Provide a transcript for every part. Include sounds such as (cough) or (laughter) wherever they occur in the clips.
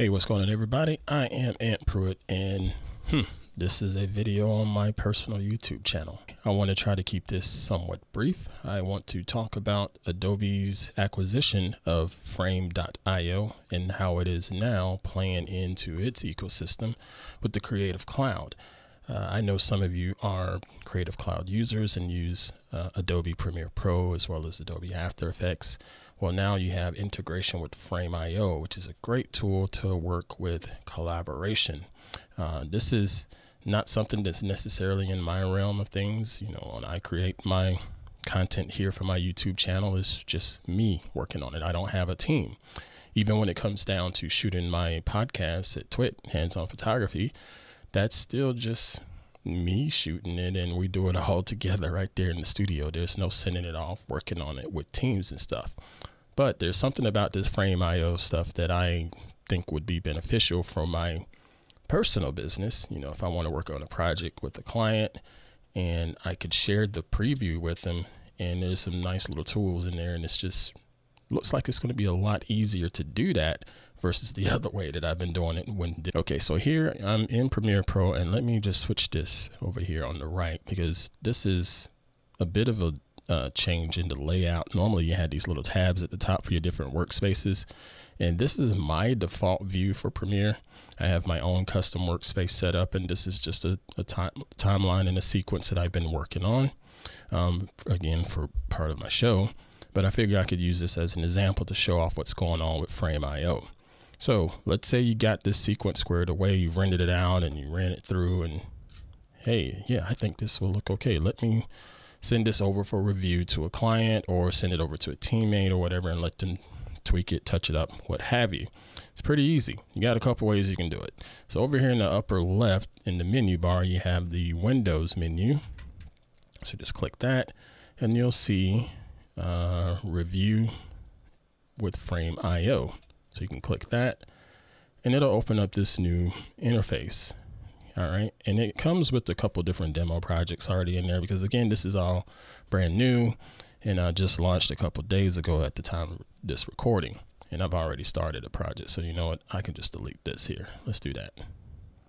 Hey, what's going on, everybody? I am Ant Pruitt, and hmm, this is a video on my personal YouTube channel. I want to try to keep this somewhat brief. I want to talk about Adobe's acquisition of Frame.io and how it is now playing into its ecosystem with the Creative Cloud. Uh, I know some of you are Creative Cloud users and use uh, Adobe Premiere Pro as well as Adobe After Effects. Well, now you have integration with Frame.io, which is a great tool to work with collaboration. Uh, this is not something that's necessarily in my realm of things. You know, when I create my content here for my YouTube channel, it's just me working on it. I don't have a team. Even when it comes down to shooting my podcast at TWiT, Hands On Photography, that's still just me shooting it and we do it all together right there in the studio. There's no sending it off, working on it with teams and stuff. But there's something about this frame IO stuff that I think would be beneficial for my personal business. You know, if I want to work on a project with a client and I could share the preview with them and there's some nice little tools in there and it's just looks like it's going to be a lot easier to do that versus the (laughs) other way that I've been doing it when okay so here I'm in Premiere Pro and let me just switch this over here on the right because this is a bit of a uh, change in the layout. Normally you had these little tabs at the top for your different workspaces and this is my default view for Premiere. I have my own custom workspace set up and this is just a, a time, timeline and a sequence that I've been working on um, again for part of my show but I figure I could use this as an example to show off what's going on with Frame.io. So let's say you got this sequence squared away, you rendered it out and you ran it through and hey, yeah, I think this will look okay. Let me send this over for review to a client or send it over to a teammate or whatever and let them tweak it, touch it up, what have you. It's pretty easy. You got a couple ways you can do it. So over here in the upper left in the menu bar, you have the Windows menu. So just click that and you'll see uh, review with Frame.io. So you can click that and it'll open up this new interface. All right. And it comes with a couple different demo projects already in there because again, this is all brand new and I just launched a couple days ago at the time of this recording and I've already started a project. So you know what? I can just delete this here. Let's do that.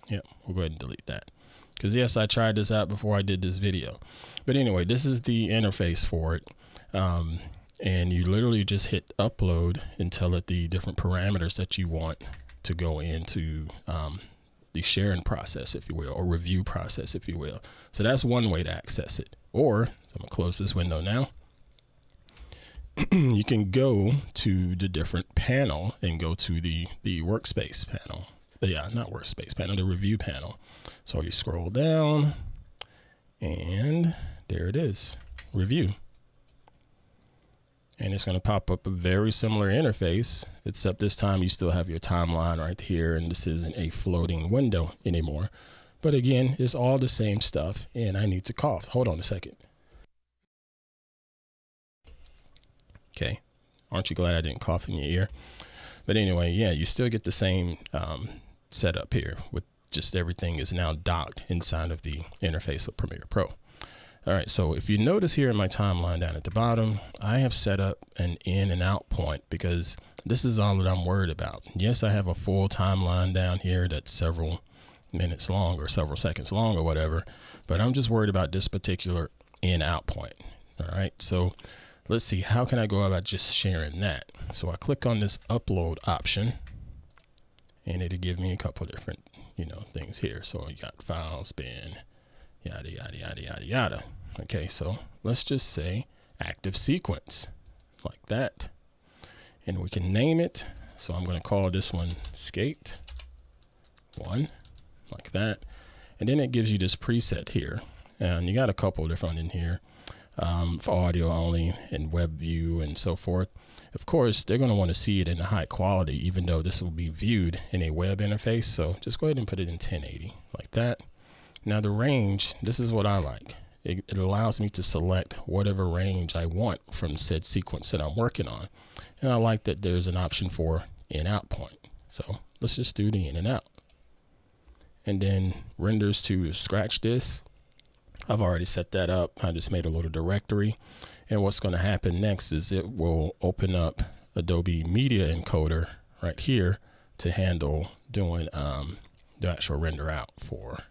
Yep. We'll go ahead and delete that because yes, I tried this out before I did this video, but anyway, this is the interface for it. Um, and you literally just hit upload and tell it the different parameters that you want to go into um, the sharing process, if you will, or review process, if you will. So that's one way to access it. Or, so I'm gonna close this window now. (clears throat) you can go to the different panel and go to the, the workspace panel. Yeah, not workspace panel, the review panel. So you scroll down and there it is, review and it's going to pop up a very similar interface except this time you still have your timeline right here and this isn't a floating window anymore. But again it's all the same stuff and I need to cough. Hold on a second. Okay. Aren't you glad I didn't cough in your ear? But anyway yeah you still get the same um, setup here with just everything is now docked inside of the interface of Premiere Pro all right, so if you notice here in my timeline down at the bottom, I have set up an in and out point because this is all that I'm worried about. Yes, I have a full timeline down here that's several minutes long or several seconds long or whatever, but I'm just worried about this particular in out point. All right, so let's see, how can I go about just sharing that? So I click on this upload option and it'll give me a couple different, you know, things here. So you got files, bin, yada, yada, yada, yada, yada. Okay, so let's just say active sequence like that. And we can name it. So I'm going to call this one skate one like that. And then it gives you this preset here. And you got a couple different in here um, for audio only and web view and so forth. Of course, they're going to want to see it in high quality, even though this will be viewed in a web interface. So just go ahead and put it in 1080 like that. Now the range, this is what I like. It, it, allows me to select whatever range I want from said sequence that I'm working on. And I like that there's an option for in out point. So let's just do the in and out. And then renders to scratch this. I've already set that up. I just made a little directory. And what's going to happen next is it will open up Adobe Media Encoder right here to handle doing um, the actual render out for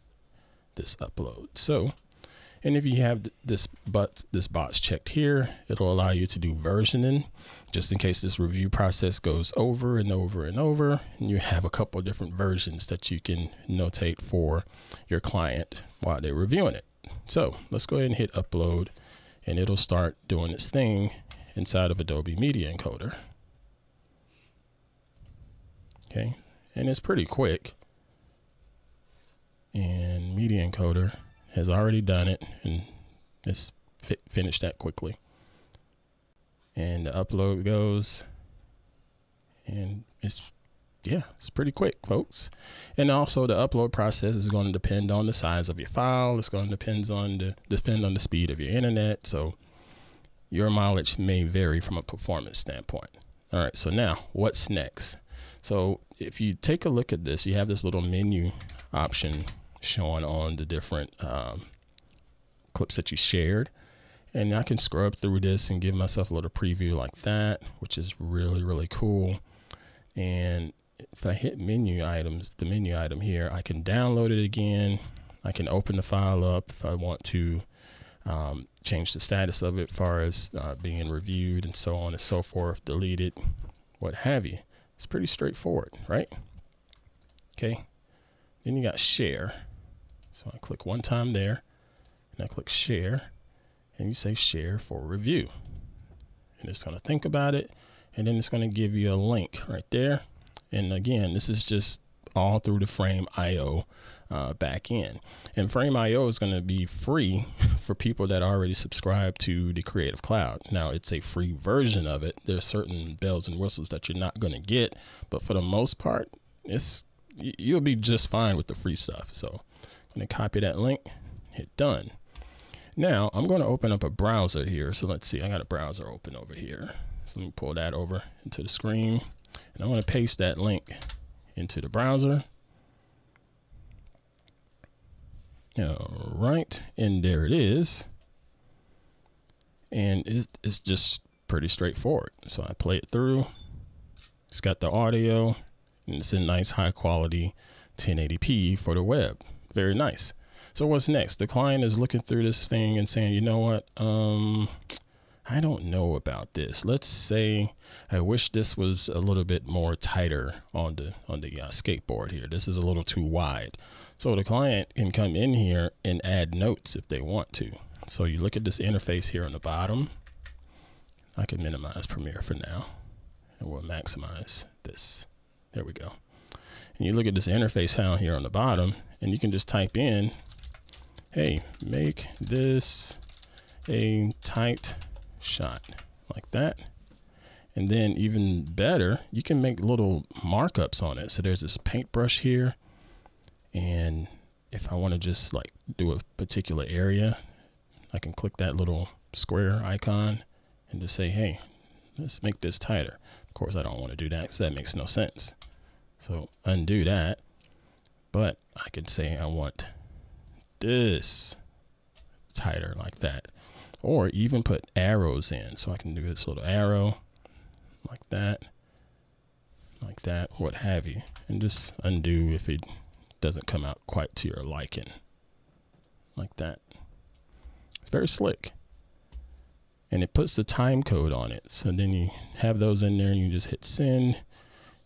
this upload. So, and if you have this but this box checked here, it'll allow you to do versioning just in case this review process goes over and over and over and you have a couple different versions that you can notate for your client while they're reviewing it. So let's go ahead and hit upload and it'll start doing its thing inside of Adobe Media Encoder. Okay, and it's pretty quick. Media Encoder has already done it and it's finished that quickly. And the upload goes and it's yeah, it's pretty quick, folks. And also the upload process is going to depend on the size of your file. It's going to depend on the depend on the speed of your internet. So your mileage may vary from a performance standpoint. All right, so now what's next? So if you take a look at this, you have this little menu option showing on the different um, clips that you shared. And I can scrub through this and give myself a little preview like that, which is really, really cool. And if I hit menu items, the menu item here, I can download it again. I can open the file up if I want to um, change the status of it as far as uh, being reviewed and so on and so forth, delete it, what have you. It's pretty straightforward, right? Okay. Then you got share. So I click one time there and I click share and you say share for review. And it's going to think about it and then it's going to give you a link right there and again, this is just all through the Frame IO uh, back end. And Frame IO is going to be free (laughs) for people that already subscribe to the Creative Cloud. Now, it's a free version of it. There's certain bells and whistles that you're not going to get, but for the most part, it's you'll be just fine with the free stuff. So I'm going to copy that link, hit done. Now I'm going to open up a browser here. So let's see, I got a browser open over here. So let me pull that over into the screen. And I'm going to paste that link into the browser. All right, and there it is. And it's, it's just pretty straightforward. So I play it through. It's got the audio, and it's in nice high quality 1080p for the web. Very nice. So what's next? The client is looking through this thing and saying, you know what? Um, I don't know about this. Let's say I wish this was a little bit more tighter on the on the uh, skateboard here. This is a little too wide. So the client can come in here and add notes if they want to. So you look at this interface here on the bottom. I can minimize Premiere for now and we'll maximize this. There we go. And you look at this interface down here on the bottom and you can just type in, hey, make this a tight shot like that. And then even better, you can make little markups on it. So there's this paintbrush here. And if I want to just like do a particular area, I can click that little square icon and just say, hey, let's make this tighter. Of course, I don't want to do that because that makes no sense. So undo that. But I can say I want this tighter like that or even put arrows in. So I can do this little arrow like that, like that, what have you, and just undo if it doesn't come out quite to your liking, like that. It's very slick. And it puts the time code on it. So then you have those in there and you just hit send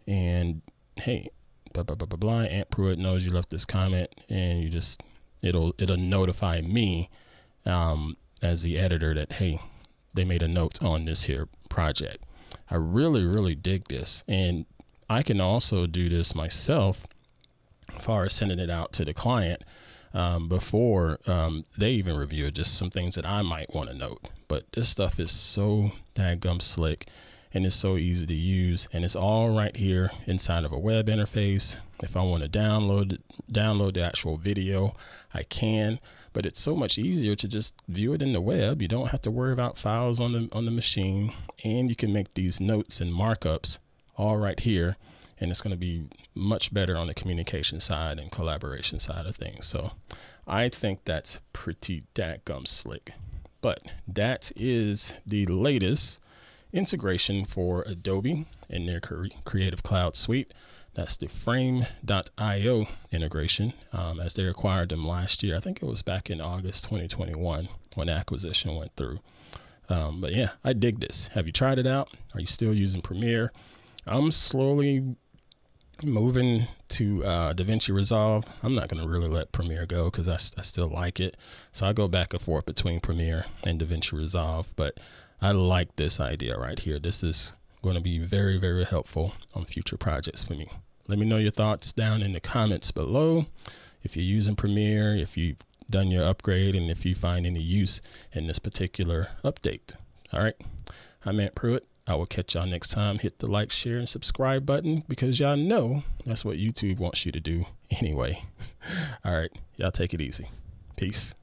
and hey, blah, blah, blah, blah, blah. Ant Pruitt knows you left this comment and you just, it'll, it'll notify me um, as the editor that, hey, they made a note on this here project. I really, really dig this. And I can also do this myself as far as sending it out to the client um, before um, they even review it, just some things that I might want to note. But this stuff is so dadgum slick and it's so easy to use and it's all right here inside of a web interface. If I want to download download the actual video, I can, but it's so much easier to just view it in the web. You don't have to worry about files on the on the machine and you can make these notes and markups all right here and it's going to be much better on the communication side and collaboration side of things. So I think that's pretty dadgum slick. But that is the latest integration for Adobe in their Creative Cloud suite. That's the frame.io integration um, as they acquired them last year. I think it was back in August 2021 when acquisition went through. Um, but yeah, I dig this. Have you tried it out? Are you still using Premiere? I'm slowly moving to uh, DaVinci Resolve. I'm not going to really let Premiere go because I, I still like it. So I go back and forth between Premiere and DaVinci Resolve. But I like this idea right here. This is going to be very, very helpful on future projects for me. Let me know your thoughts down in the comments below. If you're using Premiere, if you've done your upgrade, and if you find any use in this particular update. All right. I'm Ant Pruitt. I will catch y'all next time. Hit the like, share, and subscribe button because y'all know that's what YouTube wants you to do (laughs) anyway. (laughs) All right. Y'all take it easy. Peace.